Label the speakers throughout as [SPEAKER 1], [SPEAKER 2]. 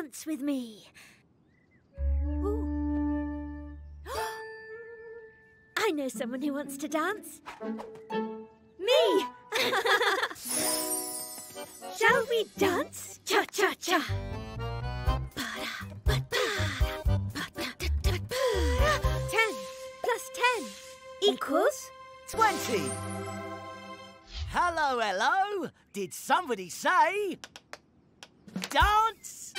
[SPEAKER 1] dance with me? I know someone who wants to dance. Me! Shall we dance? Cha cha cha. Ten plus ten equals
[SPEAKER 2] Twenty. Hello, hello. Did somebody say dance?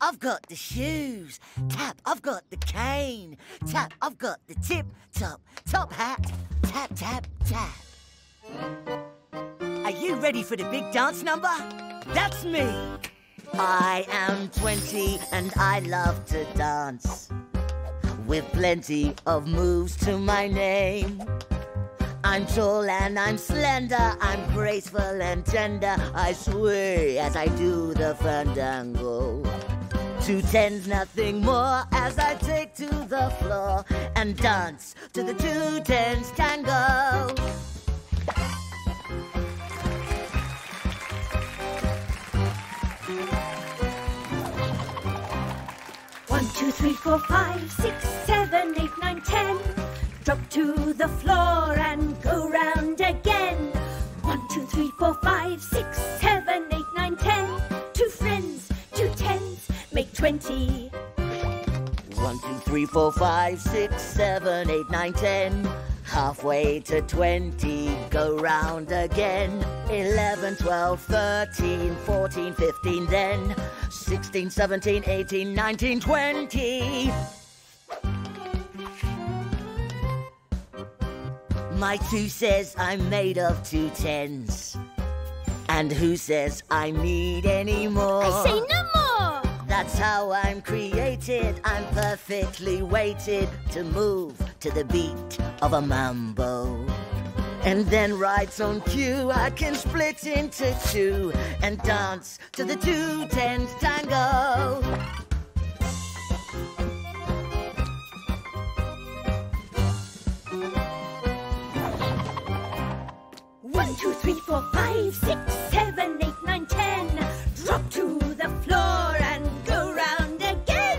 [SPEAKER 2] I've got the shoes. Tap, I've got the cane. Tap, I've got the tip top, top hat. Tap, tap, tap. Are you ready for the big dance number? That's me. I am 20 and I love to dance. With plenty of moves to my name. I'm tall and I'm slender, I'm graceful and tender. I sway as I do the fandango. Two tens, nothing more, as I take to the floor and dance to the two tens tango.
[SPEAKER 1] One, two, three, four, five, six, seven, eight, nine, ten. Drop to the floor and go round again. One, two, three, four, five, six, seven, eight, nine, ten. Two friends, two tens, make twenty.
[SPEAKER 2] One, two, three, four, five, six, seven, eight, nine, ten. Halfway to twenty, go round again. Eleven, twelve, thirteen, fourteen, fifteen, then sixteen, seventeen, eighteen, nineteen, twenty. My two says I'm made of two tens. And who says I need any more?
[SPEAKER 1] I say no more.
[SPEAKER 2] That's how I'm created. I'm perfectly weighted to move to the beat of a mambo. And then right on cue, I can split into two and dance to the two tens tango.
[SPEAKER 1] Two, three, four, five, six, seven, eight, nine, ten. Drop to the floor and go round again.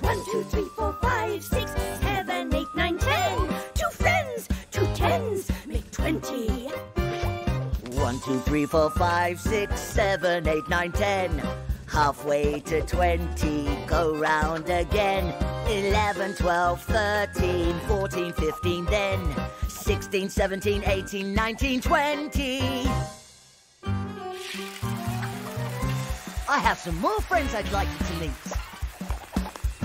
[SPEAKER 1] One, two, three, four, five, six, seven, eight, nine, ten. Two friends, two tens, make twenty.
[SPEAKER 2] One, two, three, four, five, six, seven, eight, nine, ten. Halfway to twenty, go round again. Eleven, twelve, thirteen, fourteen, fifteen, then sixteen, seventeen, eighteen, nineteen, twenty. I have some more friends I'd like you to meet.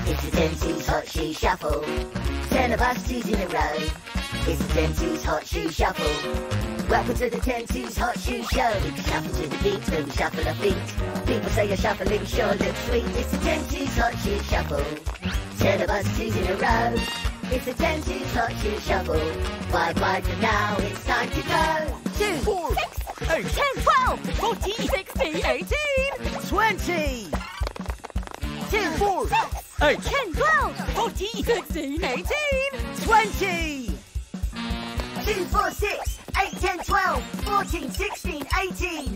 [SPEAKER 2] It's ten twos hot shoe shuffle. Ten of us twos in a row. It's ten twos hot shoe shuffle. Welcome to the ten twos hot shoe show. We shuffle to the beat when we shuffle our feet. People say your shuffling sure looks sweet. It's a ten twos hot shoe shuffle. Ten of us twos in a row. It's a ten twos hot shoe shuffle. Bye bye for now. It's time to go. Two,
[SPEAKER 3] Four,
[SPEAKER 1] Six,
[SPEAKER 3] eight,
[SPEAKER 1] ten, twelve,
[SPEAKER 3] fourteen, sixteen, eighteen,
[SPEAKER 2] twenty. Two,
[SPEAKER 3] four,
[SPEAKER 1] six,
[SPEAKER 3] eight,
[SPEAKER 1] ten, twelve.
[SPEAKER 3] fourteen, sixteen, eighteen.
[SPEAKER 2] twenty. Two, four, six, eight, ten, twelve, fourteen, sixteen, eighteen,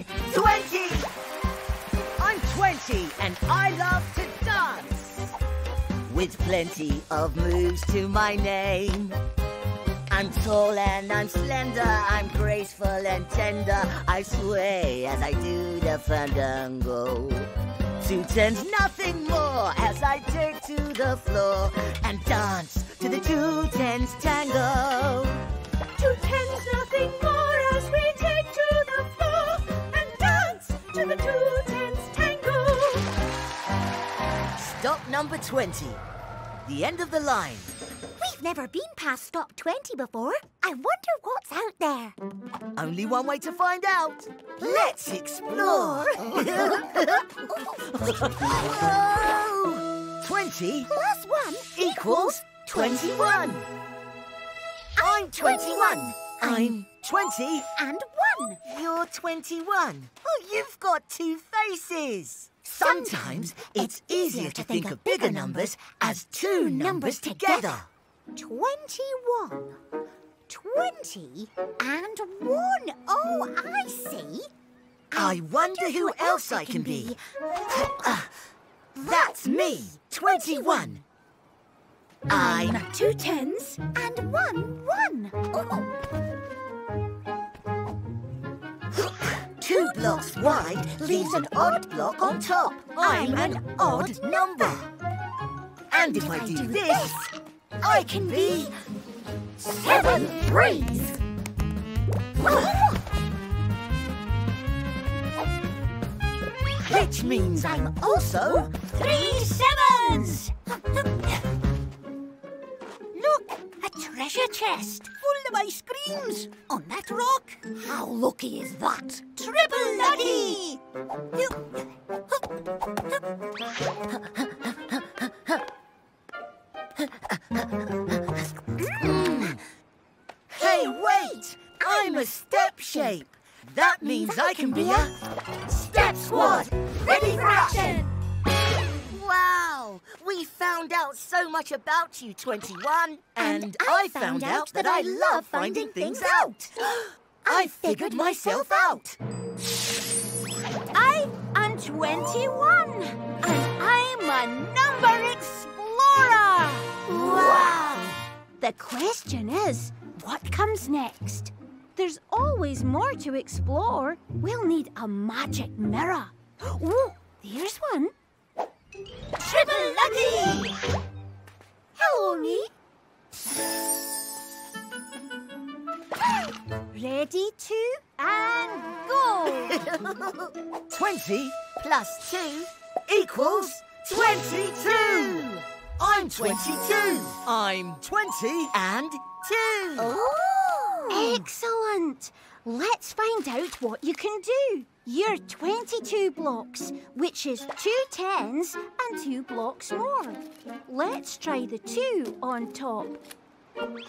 [SPEAKER 2] With plenty of moves to my name. I'm tall and I'm slender, I'm graceful and tender. I sway as I do the fandango. Two tens, nothing more, as I take to the floor and dance to the two tens tango.
[SPEAKER 1] Two tens, nothing more as we take to the floor and dance to the two tens tango.
[SPEAKER 2] Stop number 20. The end of the line.
[SPEAKER 1] We've never been past stop 20 before. I wonder what's out there.
[SPEAKER 2] Only one way to find out. Let's explore. Whoa! 20
[SPEAKER 1] Plus one
[SPEAKER 2] equals 21. I'm 21. I'm 20.
[SPEAKER 1] and one.
[SPEAKER 2] You're 21. Oh, you've got two faces. Sometimes it's easier to think of bigger numbers as two numbers together.
[SPEAKER 1] 21. 20 and 1. Oh, I see.
[SPEAKER 2] I wonder who else I can be. That's me, 21. I'm
[SPEAKER 1] Two tens and one one.
[SPEAKER 2] two blocks wide, leaves an odd block on top. I'm an odd number. And if I do this, I can be
[SPEAKER 1] Seven threes.
[SPEAKER 2] which means I'm also
[SPEAKER 1] Three sevens.
[SPEAKER 2] Look, a treasure chest full of ice creams on that rock.
[SPEAKER 1] How lucky is that?
[SPEAKER 2] Triple lucky! Hmm. Hey, wait! I'm a step shape. That means I can be a step squad.
[SPEAKER 1] Ready for action.
[SPEAKER 2] Wow! We found out so much about you, 21. And, I found out that I love finding things out. I figured myself out.
[SPEAKER 1] I am 21 and I'm a number explorer.
[SPEAKER 2] Wow!
[SPEAKER 1] The question is, what comes next? There's always more to explore. We'll need a magic mirror. Oh, there's one. Triple lucky! Hello, me. Ready to and go.
[SPEAKER 2] 20 plus 2 equals 22. I'm 22. I'm 20 and 2.
[SPEAKER 1] Oh. oh. Excellent. Let's find out what you can do. You're 22 blocks, which is two tens and two blocks more. Let's try the two on top.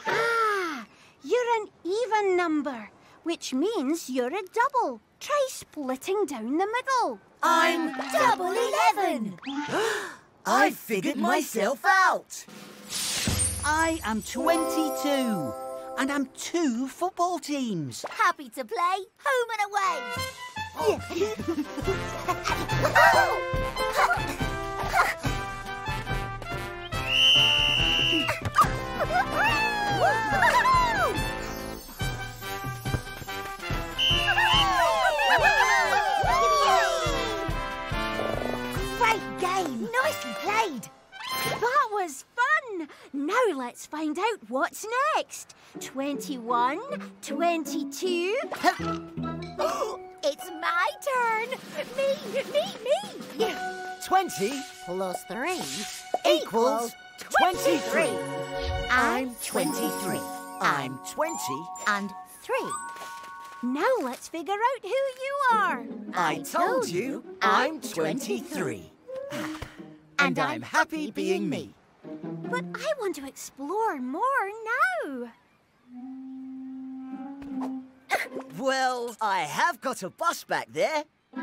[SPEAKER 1] Ah, you're an even number, which means you're a double. Try splitting down the middle.
[SPEAKER 2] I'm
[SPEAKER 1] Double 11.
[SPEAKER 2] I figured myself out.
[SPEAKER 4] I am 22, and I'm two football teams.
[SPEAKER 1] Happy to play home and away. Oh. Great let's find out what's next. 21, 22. it's my turn. Me, me, me.
[SPEAKER 2] 20
[SPEAKER 1] Plus three
[SPEAKER 2] equals 23. I'm 23. I'm 20
[SPEAKER 1] and three. Now let's figure out who you are.
[SPEAKER 2] I told you I'm 23. And I'm happy being me.
[SPEAKER 1] But I want to explore more now.
[SPEAKER 2] well, I have got a bus back there.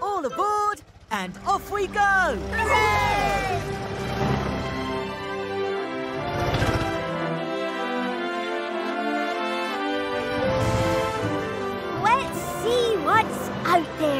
[SPEAKER 2] All aboard and off we go!
[SPEAKER 1] Hooray! Let's see what's out there.